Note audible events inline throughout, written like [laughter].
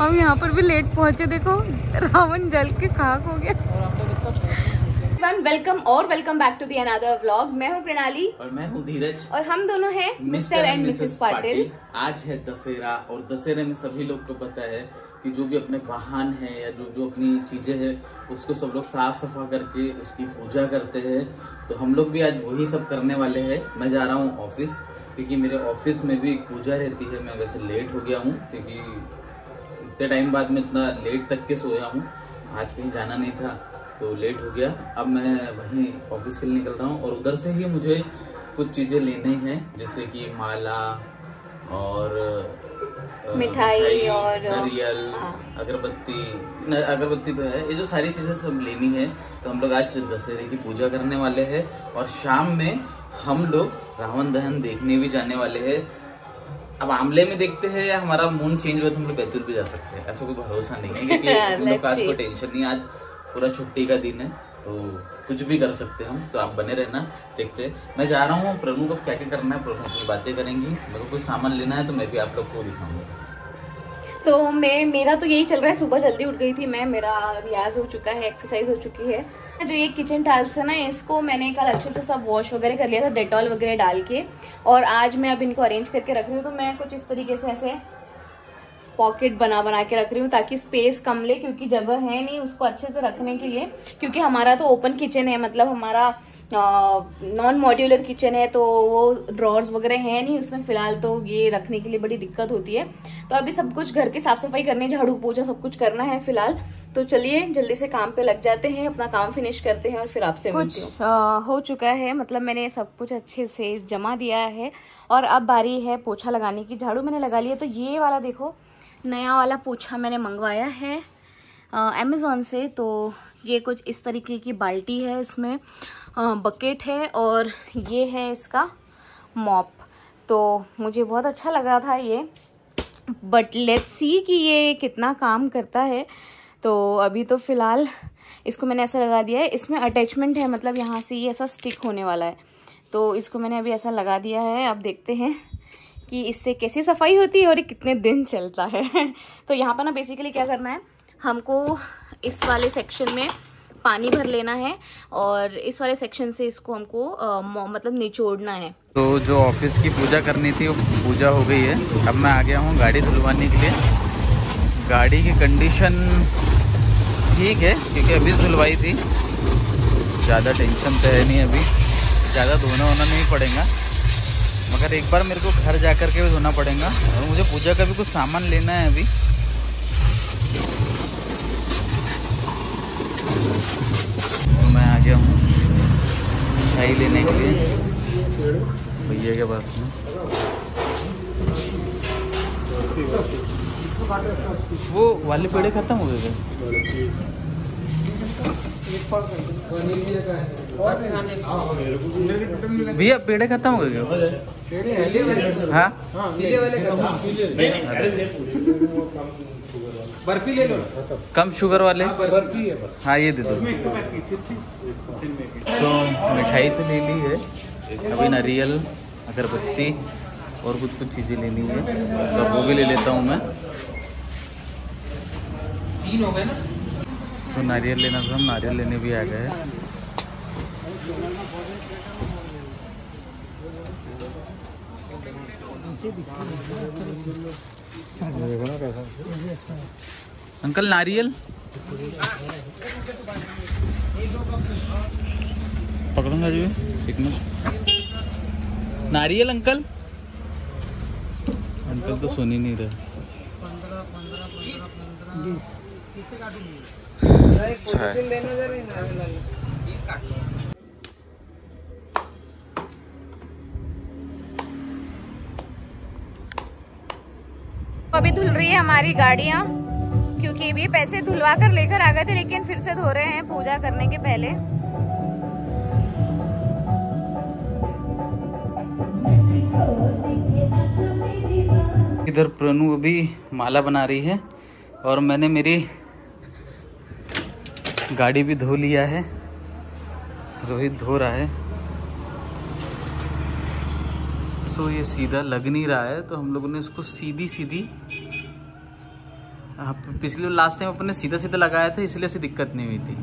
हम यहाँ पर भी लेट पहुँचे देखो रावण जल के खाक हो गया। वेलकम और welcome back to the another vlog मैं हूँ प्रणाली। और मैं हूँ धीरज। और हम दोनों हैं मिस्टर एंड मिसेस पाटिल आज है दशहरा और दशहरे में सभी लोग को पता है कि जो भी अपने वाहन है या जो जो अपनी चीज़ें हैं उसको सब लोग साफ़ सफ़ा करके उसकी पूजा करते हैं। तो हम लोग भी आज वही सब करने वाले हैं। मैं जा रहा हूँ ऑफ़िस क्योंकि मेरे ऑफ़िस में भी पूजा रहती है। मैं वैसे लेट हो गया हूँ क्योंकि इतने टाइम बाद मैं इतना लेट तक के सोया हूँ। आज कहीं जाना नहीं था। तो लेट हो गया। अब मैं वहीं ऑफ़िस के लिए निकल रहा हूँ और उधर से ही मुझे कुछ चीज़ें लेनी हैं जैसे कि माला और मिठाई और, नारियल हाँ। अगरबत्ती अगरबत्ती तो है। ये जो सारी चीज़ें सब लेनी है तो हम लोग आज दशहरे की पूजा करने वाले हैं और शाम में हम लोग रावण दहन देखने भी जाने वाले हैं। अब आमले में देखते हैं या हमारा मूड चेंज हुआ तो हम लोग बैतूल भी जा सकते हैं। ऐसा कोई भरोसा नहीं है क्योंकि [laughs] हम लोग आज कोई टेंशन नहीं आज पूरा छुट्टी का दिन है तो कुछ भी कर सकते हम तो आप बने रहना, देखते मैं जा रहा हूँ, प्रभु को क्या क्या करना है, प्रभु अपनी बातें करेंगी। मेरे को कुछ सामान लेना है तो मैं भी आप लोग को दिखाऊँगा। तो मैं, मेरा तो यही चल रहा है, सुबह जल्दी उठ गई थी मैं, मेरा रियाज हो चुका है एक्सरसाइज हो चुकी है। जो ये किचन टाइल्स है ना, इसको मैंने कल अच्छे से सब वॉश वगैरह कर लिया था डेटॉल वगैरह डाल के। और आज मैं अब इनको अरेंज करके रख रही हूँ तो मैं कुछ इस तरीके से ऐसे पॉकेट बना बना के रख रही हूँ ताकि स्पेस कम ले क्योंकि जगह है नहीं उसको अच्छे से रखने के लिए। क्योंकि हमारा तो ओपन किचन है मतलब हमारा नॉन मॉड्यूलर किचन है तो वो ड्रॉर्स वगैरह है नहीं उसमें फ़िलहाल तो ये रखने के लिए बड़ी दिक्कत होती है। तो अभी सब कुछ घर की साफ़ सफ़ाई करनी झाड़ू पोछा सब कुछ करना है फ़िलहाल। तो चलिए जल्दी से काम पे लग जाते हैं अपना काम फिनिश करते हैं और फिर आपसे कुछ हो। चुका है मतलब मैंने सब कुछ अच्छे से जमा दिया है। और अब बारी है पोछा लगाने की झाड़ू मैंने लगा लिया तो ये वाला देखो नया वाला पूछा मैंने मंगवाया है अमेज़ोन से तो ये कुछ इस तरीके की बाल्टी है इसमें। बकेट है और ये है इसका मॉप तो मुझे बहुत अच्छा लगा था ये। बट लेट्स सी कि ये कितना काम करता है। तो अभी तो फ़िलहाल इसको मैंने ऐसा लगा दिया है। इसमें अटैचमेंट है मतलब यहाँ से ये ऐसा स्टिक होने वाला है। तो इसको मैंने अभी ऐसा लगा दिया है। अब देखते हैं। कि इससे कैसी सफ़ाई होती है और ये कितने दिन चलता है। [laughs] तो यहाँ पर ना बेसिकली क्या करना है, हमको इस वाले सेक्शन में पानी भर लेना है और इस वाले सेक्शन से इसको हमको मो- मतलब निचोड़ना है। तो जो ऑफ़िस की पूजा करनी थी, वो पूजा हो गई है। अब मैं आ गया हूँ गाड़ी धुलवाने के लिए। गाड़ी की कंडीशन ठीक है, क्योंकि अभी धुलवाई थी। ज़्यादा टेंशन तो है नहीं अभी। ज़्यादा धोना होना नहीं पड़ेगा। मगर एक बार मेरे को घर जा कर के भी धोना पड़ेगा, और मुझे पूजा का भी कुछ सामान लेना है अभी। तो मैं आ गया हूँ मिठाई लेने के लिए। भैया के पास में। वो वाले पेड़े खत्म हो गए थे भैया, पेड़े खत्म हो गए क्या? हाँ? बर्फ़ी ले लो कम शुगर वाले? बर्फ़ी है हाँ ये दे दो। तो मिठाई तो ले ली है। अभी नारियल, अगरबत्ती और कुछ कुछ चीज़ें लेनी है। तो वो भी ले लेता हूँ मैं। तीन हो गए ना तो नारियल लेना था हम नारियल लेने भी आ गए। अंकल नारियल? पकड़ूँगा जी एक मिनट। नारियल अंकल? अंकल तो सुन ही नहीं रहे। अच्छा हमारी गाड़िया, क्योंकि भी पैसे धुलवा कर लेकर आ गए थे, लेकिन फिर से धो रहे हैं पूजा करने के पहले। इधर प्रनु अभी माला बना रही है, और मैंने मेरी गाड़ी भी धो लिया है। रोहित धो रहा है। सो ये सीधा लग नहीं रहा है तो हम लोगों ने इसको सीधी सीधी पिछले लास्ट टाइम अपन ने सीधा सीधा लगाया था इसलिए ऐसी दिक्कत नहीं हुई थी।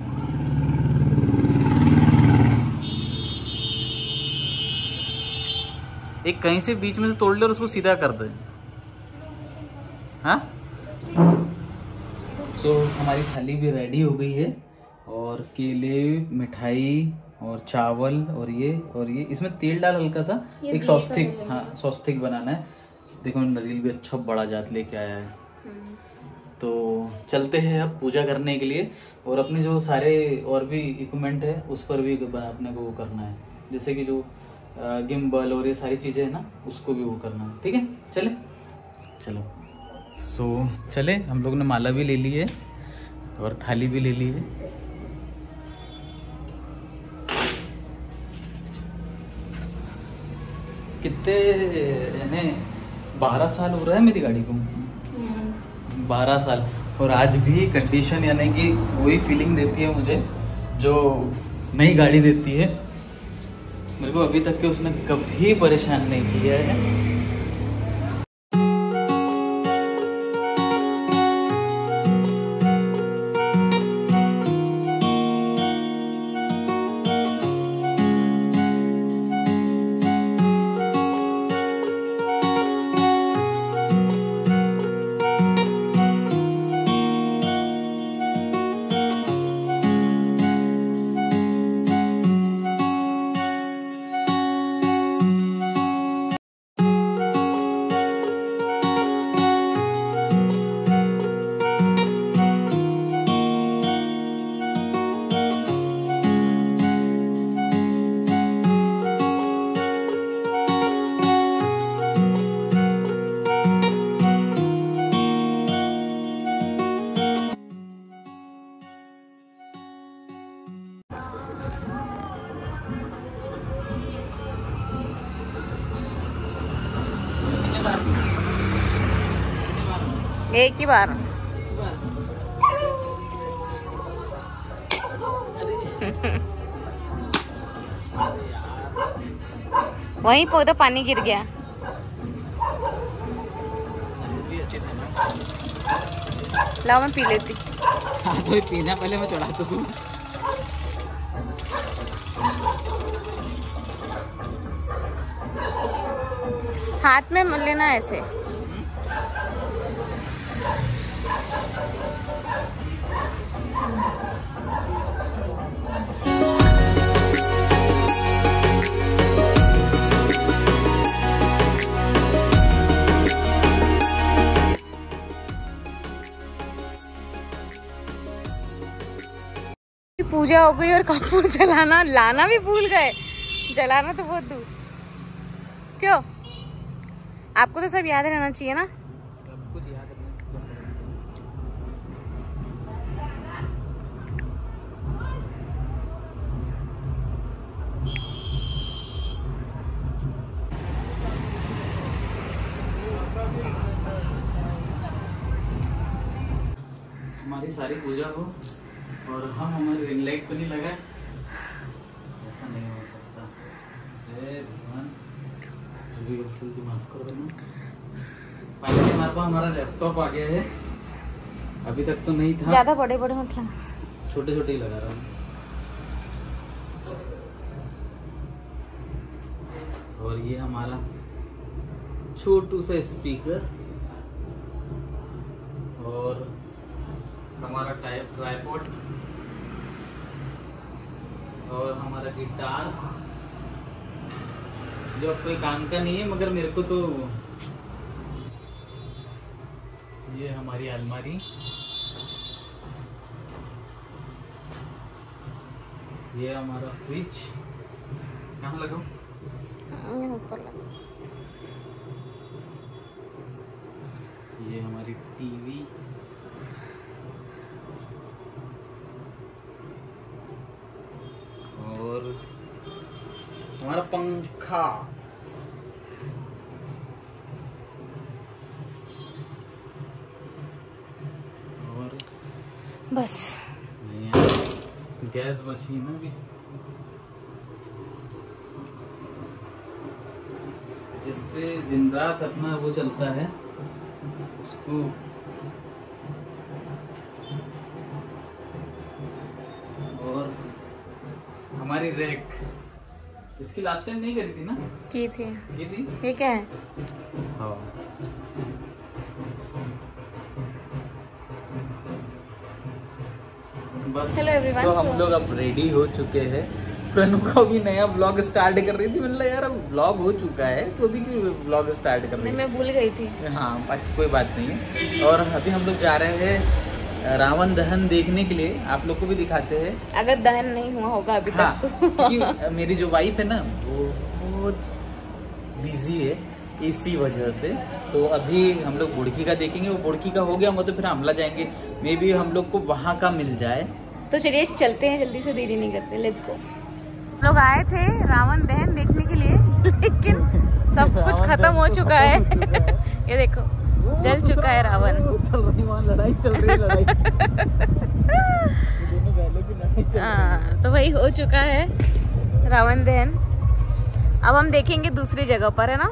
एक कहीं से बीच में से तोड़ ले और उसको सीधा कर दे। हाँ? सो हमारी थाली भी रेडी हो गई है और केले मिठाई और चावल और ये और ये। इसमें तेल डाल हल्का सा। एक सॉस्टिक हाँ सॉस्टिक बनाना है। देखो नरील भी अच्छा बड़ा जात लेके आया है। तो चलते हैं अब पूजा करने के लिए और अपने जो सारे और भी इक्विपमेंट है उस पर भी अपने को वो करना है। जैसे कि जो गिम्बल और ये सारी चीज़ें हैं ना उसको भी वो करना है। ठीक है? चले? चलो। सो so, चले। हम लोग ने माला भी ले ली है और थाली भी ले ली है। कितने बारह साल हो रहा है मेरी गाड़ी को। बारह साल। और आज भी कंडीशन यानी कि वही फीलिंग देती है मुझे, जो नई गाड़ी देती है। मेरे को अभी तक के उसने कभी परेशान नहीं किया है। एक ही बार। वहीं पूरा पानी गिर गया। लाओ, मैं पी लेती। तो पीना पहले मैं चढ़ा तो दूँ हाथ में लेना ऐसे। पूजा हो गई और कपूर जलाना, लाना भी भूल गए। जलाना तो बहुत दूर। क्यों? आपको तो सब याद रहना चाहिए ना? सब कुछ याद हमारी सारी पूजा हो और हम हमारे रिंग लाइट को नहीं लगाए। गलती माफ़ कर देना फाइनली हमारे पास हमारा लैपटॉप आ गया है। अभी तक तो नहीं था। ज़्यादा बड़े बड़े मतलब छोटे छोटे ही लगा रहा हूँ। और ये हमारा छोटू सा स्पीकर और हमारा टाइप ट्राईपोड और हमारा गिटार जो कोई काम का नहीं है मगर मेरे को तो ये हमारी अलमारी। ये हमारा फ्रिज कहाँ लगाओ ऊपर लगा। ये हमारी टीवी। हमारा पंखा और बस। गैस बची ना भी जिससे दिन रात अपना वो चलता है उसको और हमारी रैक। इसकी लास्ट टाइम नहीं करी थी ना? की थी। की थी? ये क्या है? हाँ। बस Hello everyone, तो हम लोग अब रेडी हो चुके हैं। प्रनु को भी नया ब्लॉग स्टार्ट कर रही थी। मतलब यार अब ब्लॉग हो चुका है तो अभी क्यों ब्लॉग स्टार्ट कर रही नहीं है? मैं भूल गई थी। हाँ अच्छी कोई बात नहीं है। और अभी हम लोग जा रहे हैं रावण दहन देखने के लिए आप लोग को भी दिखाते हैं। अगर दहन नहीं हुआ होगा अभी हाँ तक तो। मेरी जो वाइफ है ना वो बहुत बिज़ी है इसी वजह से। तो अभी हम लोग बुड़की का देखेंगे वो बुड़की का हो गया तो फिर हमला जाएँगे। मे बी हम लोग को वहाँ का मिल जाए। तो चलिए चलते हैं जल्दी से देरी नहीं करते लेट्स गो लोग आए थे रावण दहन देखने के लिए [laughs] लेकिन सब [laughs] कुछ खत्म हो चुका है। [laughs] ये देखो। जल चुका है रावण। चल रही वहाँ लड़ाई। चल रही है। लड़ाई [laughs] हाँ, तो वही हो चुका है रावण दहन। अब हम देखेंगे दूसरी जगह पर है ना?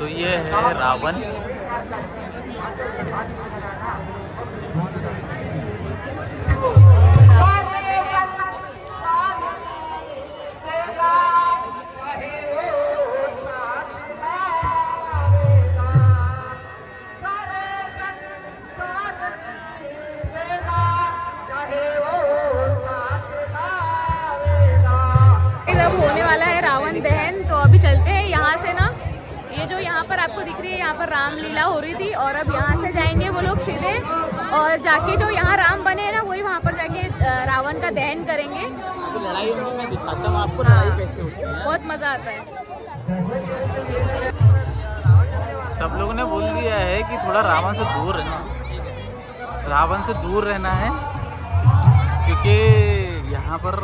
सो ये है रावण। थोड़ा रावण से दूर रहना रावण से दूर रहना है क्योंकि यहाँ पर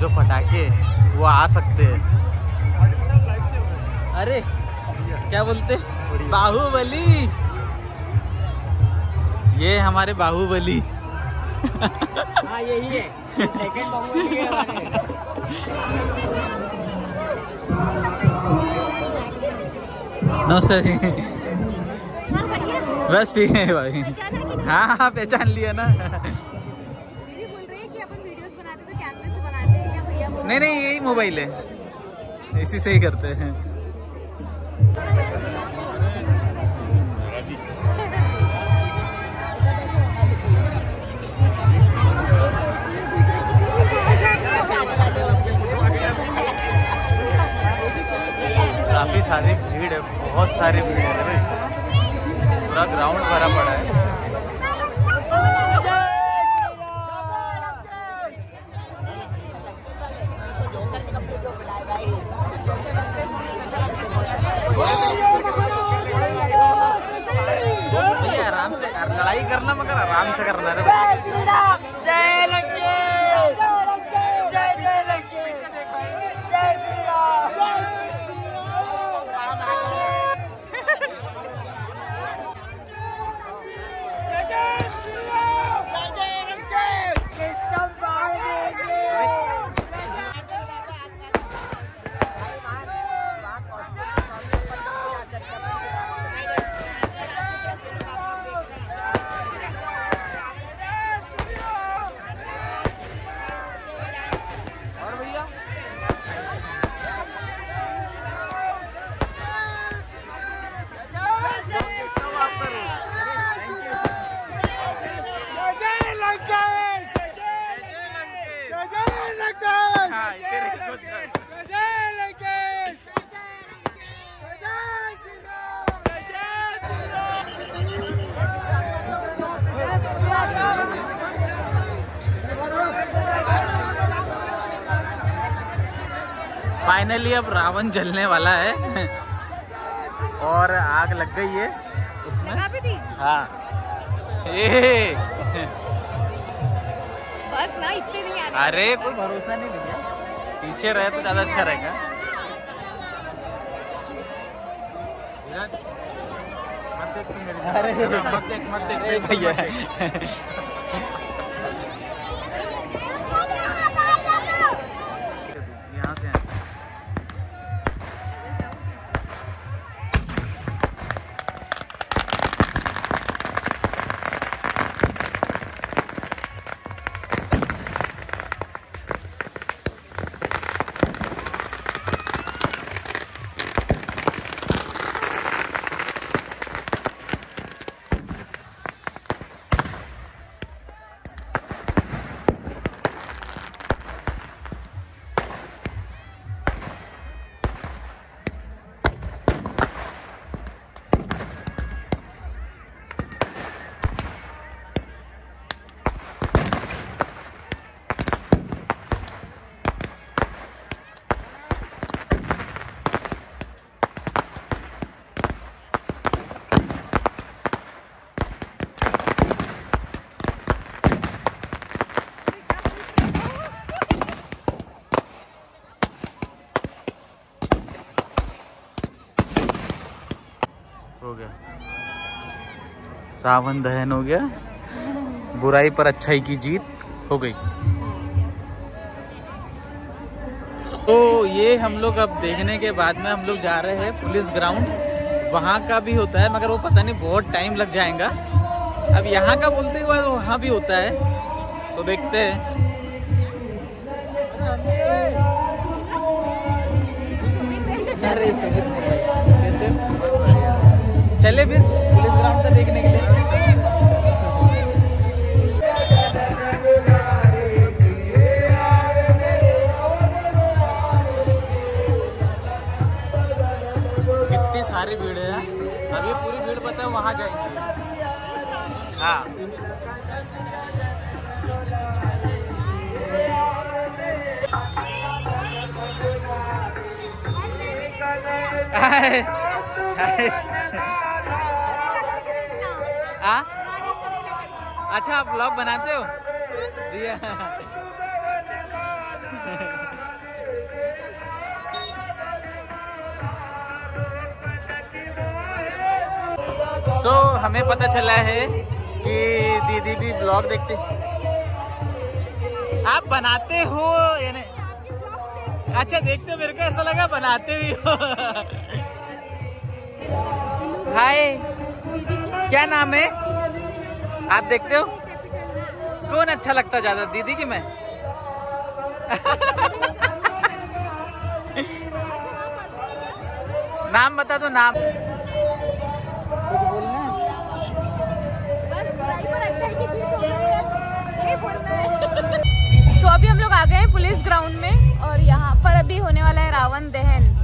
जो पटाखे वो आ सकते हैं। अरे क्या बोलते बाहुबली! ये हमारे बाहुबली। हाँ यही है। सेकंड बाहुबली है हमारे। नो सर बस ठीक है भाई। हाँ हाँ पहचान लिया ना। दीदी बोल रही है कि अपन वीडियोस बनाते तो कैमरे से बनाते हैं क्या भैया नहीं नहीं यही मोबाइल है। इसी से ही करते हैं। [laughs] काफ़ी सारी भीड़ है बहुत सारी भीड़ है। पूरा ग्राउंड भरा पड़ा है। आराम से लड़ाई करना मगर आराम से करना रे। फाइनली अब रावण जलने वाला है। और आग लग गई है उसमें। हाँ। ए। बस ना इतने नहीं आने अरे कोई भरोसा नहीं भैया। पीछे रहे तो ज़्यादा अच्छा रहेगा। अरे। मत देख मत देख। भैया [laughs] यहाँ से हो गया। रावण दहन हो गया। बुराई पर अच्छाई की जीत हो गई। तो ये हम लोग अब देखने के बाद में हम लोग जा रहे हैं पुलिस ग्राउंड। वहाँ का भी होता है, मगर वो पता नहीं बहुत टाइम लग जाएगा। अब यहाँ का बोलते हुए वहाँ भी होता है। तो देखते हैं। चले फिर पुलिस ग्राउंड से देखने के लिए। इतनी सारी भीड़ है अभी पूरी भीड़ पता है वहाँ जाएँगे। हाँ। हाय। आ? अच्छा आप ब्लॉग बनाते हो? दिया। सो so, हमें पता चला है कि दीदी भी ब्लॉग देखते। आप बनाते हो यानी अच्छा देखते हो मेरे को ऐसा लगा बनाते भी हो। [laughs] हाय क्या नाम है? आप देखते हो? कौन अच्छा लगता ज़्यादा, दीदी की मैं? [laughs] नाम बता दो, नाम। सो अभी हम लोग आ गए हैं पुलिस ग्राउंड में और यहाँ पर अभी होने वाला है रावण दहन।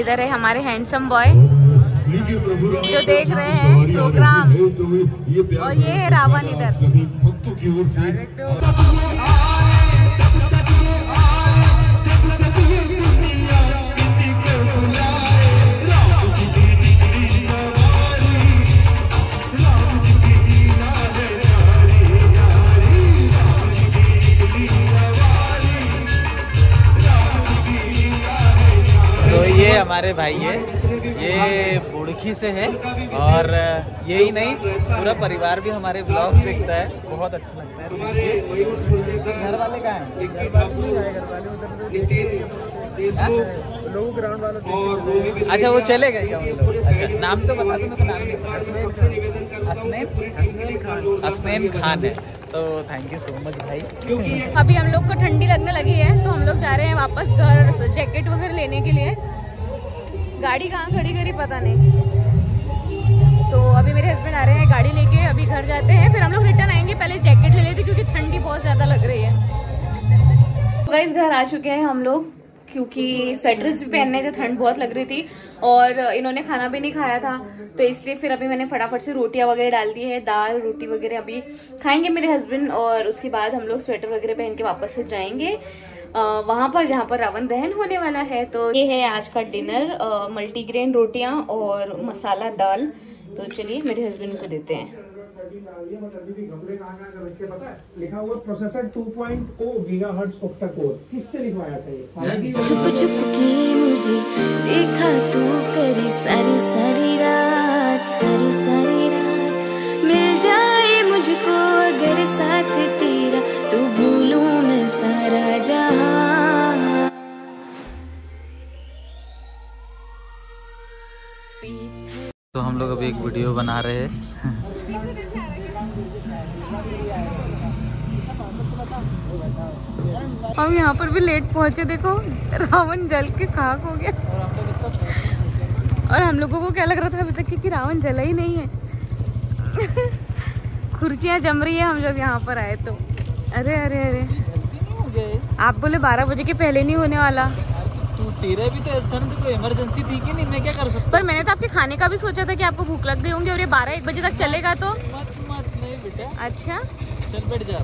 इधर है हमारे हैंडसम बॉय जो देख रहे हैं प्रोग्राम। और ये है रावण इधर। सभी भक्तों की ओर से तो ये हमारे भाई है ये बुड़खी से है। और यही नहीं पूरा परिवार भी हमारे ब्लॉग्स देखता है। बहुत अच्छा लगता है। हमारे मयूर घर वाले कहाँ हैं? भी अच्छा वो चले गए अच्छा नाम तो बता दो मेरे को नाम हूँ हसनैन? असनैन खान है। तो थैंक यू सो मच भाई। क्योंकि अभी हम लोग को ठंडी लगने लगी है तो हम लोग जा रहे हैं वापस घर जैकेट वगैरह लेने के लिए। गाड़ी कहाँ खड़ी करी पता नहीं। तो अभी मेरे हस्बैंड आ रहे हैं, गाड़ी लेके अभी घर जाते हैं। फिर हम लोग रिटर्न आएँगे, पहले जैकेट ले लेते क्योंकि ठंडी बहुत ज़्यादा लग रही है। तो इस घर आ चुके हैं हम लोग, क्योंकि स्वेटर्स भी पहनने थे, ठंड बहुत लग रही थी। और इन्होंने खाना भी नहीं खाया था तो इसलिए फिर अभी मैंने फटाफट से रोटियाँ वगैरह डाल दी है, दाल, रोटी वगैरह अभी खाएँगे मेरे हस्बैंड और उसके बाद हम लोग स्वेटर वगैरह पहन के वापस से जाएँगे। वहाँ पर जहाँ पर रावण दहन होने वाला है तो ये है आज का डिनर मल्टीग्रेन रोटियाँ और मसाला दाल। तो चलिए मेरे हस्बैंड को देते हैं। लिखा हुआ प्रोसेसर 2.0 गीगाहर्ट्ज ऑक्टा कोर किससे लिखवाया था ये? चुप चुप के मुझे देखा तू करी सारी सारी रात सारी सारी रात। मिल जाए मुझको अगर साथ तेरा। लोग अभी एक वीडियो बना रहे हैं। हम यहाँ पर भी लेट पहुँचे देखो रावण जल के खाक हो गया। और हम लोगों को क्या लग रहा था अभी तक कि, रावण जला ही नहीं है। खुर्चियाँ जम रही है हम लोग यहाँ पर आए तो। अरे अरे अरे। आप बोले बारह बजे के पहले नहीं होने वाला। तेरे भी तो इस तरह से कोई इमरजेंसी थी कि नहीं? मैं क्या कर सकता? पर मैंने तो आपके खाने का भी सोचा था कि आपको भूख लग गई होंगी और ये बारह एक बजे तक चलेगा तो? मत मत नहीं बेटा। अच्छा। चल बैठ जा।